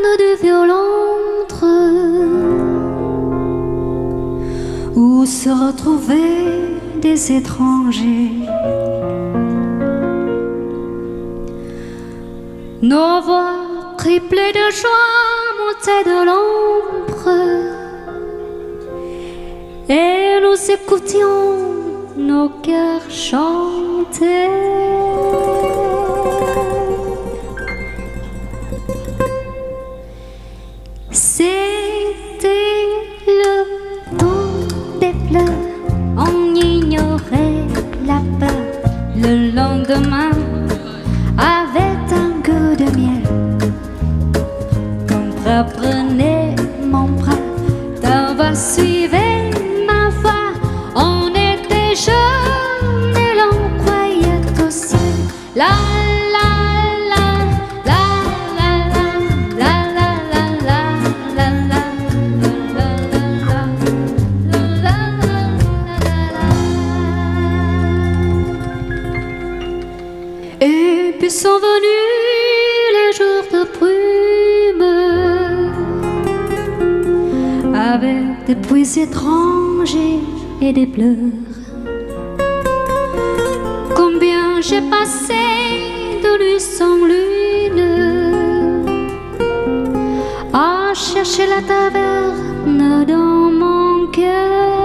une taverne de violentre où se retrouvaient des étrangers? Nos voix triplées de joie montaient de l'ombre et nous écoutions nos cœurs chanter. reprenez mon bras, ta voix suivait ma voix. On était jeunes et l'on croyait tout seul. La sont venus les jours de la avec des bruits étranges et des pleurs. Combien j'ai passé de nuits sans lune à chercher la taverne dans mon cœur.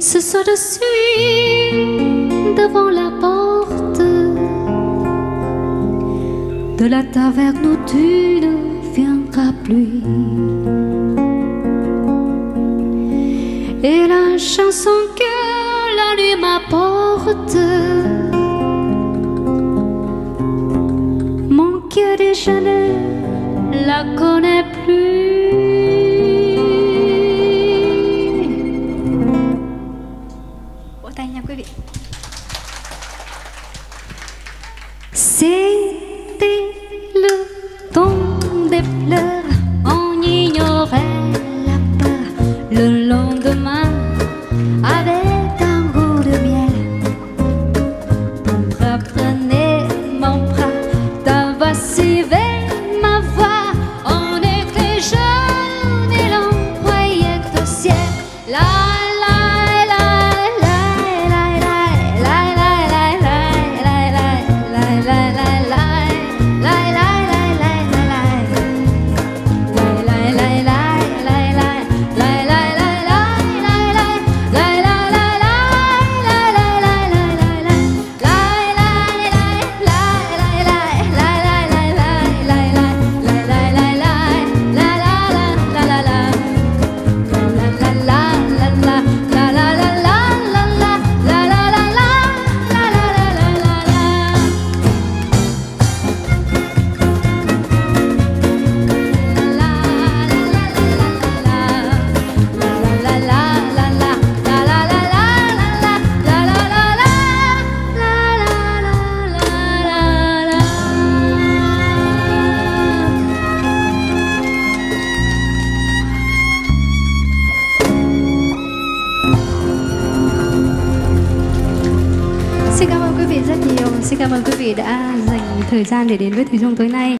Soir je suis devant la porte de la taverne où tu ne viendras plus. Et la chanson que la nuit m'apporte, C'était le temps des fleurs, Xin cảm ơn quý vị đã dành thời gian để đến với Thủy Dung tối nay.